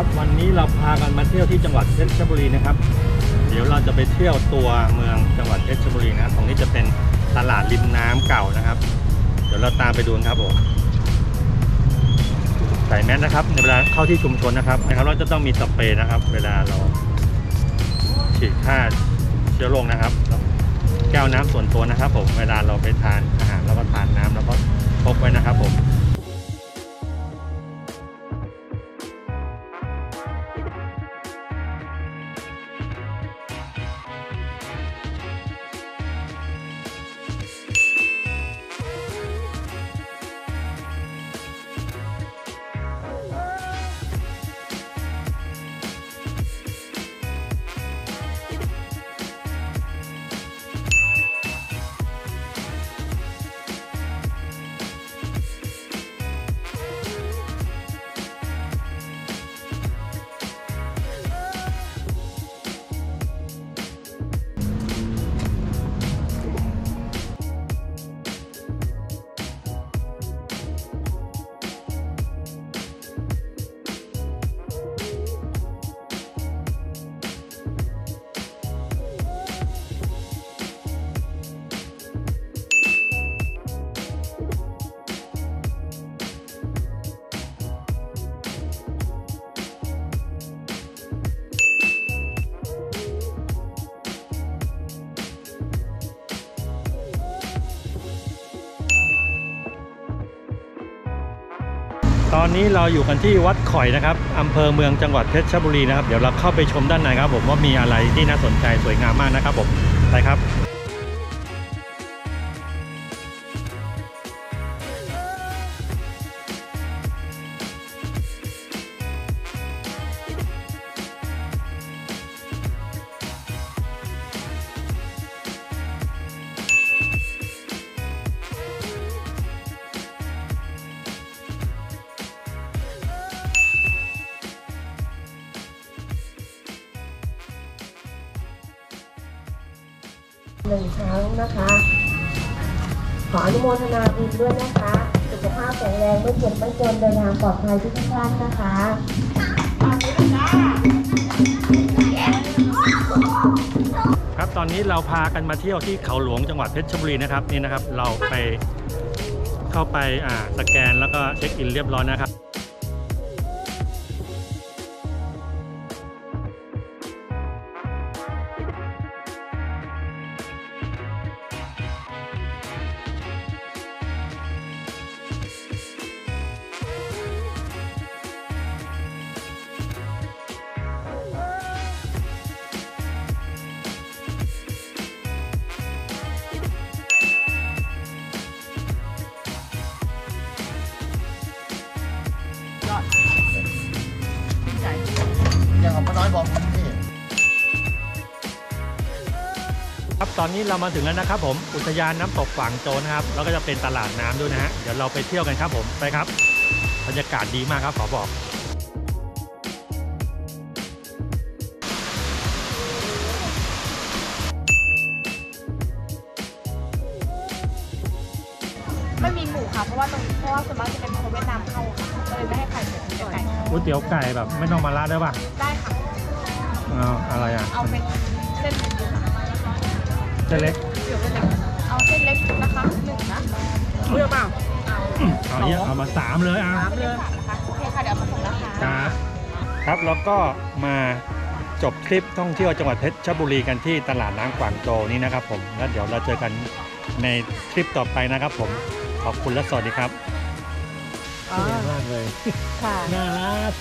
ครับ วันนี้เราพากันมาเที่ยวที่จังหวัดเพชรบุรีนะครับ เดี๋ยวเราจะไปเที่ยวตัวเมืองจังหวัดเพชรบุรีนะตรงนี้จะเป็นตลาดริมน้ำเก่านะครับ เดี๋ยวเราตามไปดูกันครับผมใส่แมสนะครับในเวลาเข้าที่ชุมชนนะครับนะครับ เราจะต้องมีสเปรย์นะครับ เวลาเราฉีดฆ่าเชื้อโรคนะครับแก้วน้ำส่วนตัวนะครับ ผมเวลาเราไปทานอาหารแล้วก็ทานน้ำแล้วก็พกไว้นะครับ ผม ตอนนี้เราอยู่กันที่วัดข่อยนะครับอำเภอเมืองจังหวัดเพชรบุรีนะครับ เดี๋ยวเราเข้าไปชมด้านในครับผมว่ามีอะไรที่น่าสนใจสวยงามมากนะครับผมไปครับ หนึ่งครั้งนะคะ ขออนุโมทนาบุญด้วยนะคะ สุขภาพแข็งแรงไม่เจ็บไม่จนเดินทางปลอดภัยทุกท่านนะคะครับตอนนี้เราพากันมาเที่ยวที่เขาหลวงจังหวัดเพชรบุรีนะครับนี่นะครับ เราไปเข้าไปอ่าสแกนแล้วก็เช็คอินเรียบร้อยนะครับ อย่างของป้าน้อยบอกครับพี่ครับตอนนี้เรามาถึงแล้วนะครับผมอุทยานน้ำตกฝางโจนะครับแล้วก็จะเป็นตลาดน้ำด้วยนะฮะเดี๋ยวเราไปเที่ยวกันครับผมไปครับบรรยากาศดีมากครับขอบอกไม่มีหมูค่ะเพราะว่าตรงเพราะว่าส่วนมากจะเป็นคนเวียดนามเข้าค่ะก็เลยไม่ให้ไข่หมูกับไก่ก๋วยเตี๋ยวไก่แบบไม่ต้องมาราดได้ป่ะได้ค่ะ เอาอะไรอะเอาเป็นเส้นเล็กค่ะเส้นเล็กเดี๋ยวเส้นเล็กเอาเส้นเล็กนะคะหนึ่งนะเลือกเปล่าเอาเอาเนี้ยเอามาสามเลยอะสามเลยนะคะโอเคค่ะเดี๋ยวเอามาส่งนะคะครับครับแล้วก็มาจบคลิปท่องเที่ยวจังหวัดเพชรบุรีกันที่ตลาดน้ำกวางโจวนี้นะครับผมแล้วเดี๋ยวเราเจอกันในคลิปต่อไปนะครับผมขอบคุณและสวัสดีครับอ๋อมากเลยค่ะน่ารัก